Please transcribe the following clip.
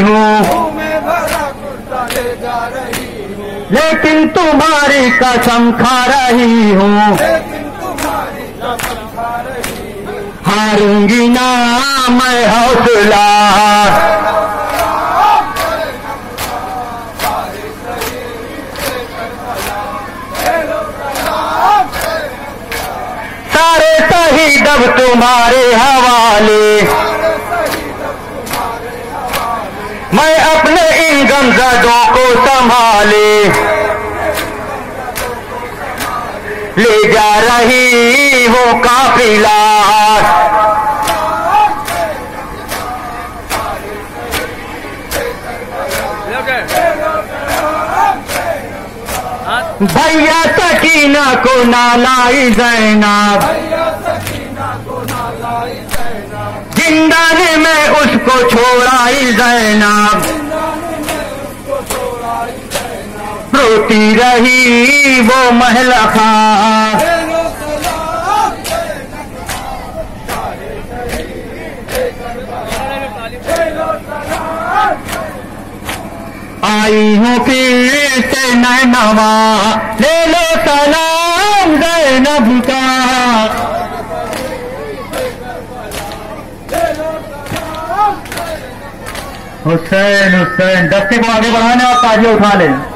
हूँ। लेकिन तुम्हारी कसम खा रही हूँ। हारूँगी ना मैं हौसला। सारे शहीद अब तुम्हारे हवाले। मैं अपने इन गमजदों को संभाले। ले जा रही वो काफिला भैया सकीना को ना लाई सहना ज़िंदा ने मैं उसको छोड़ाई जैनाब। रोती रही वो महला खां। आई हूँ फिर से नैनवा। ले लो सलाम जैनब का हुसैन हुसैन दस्ते को आगे बढ़ाने और ताजिए उठा लें।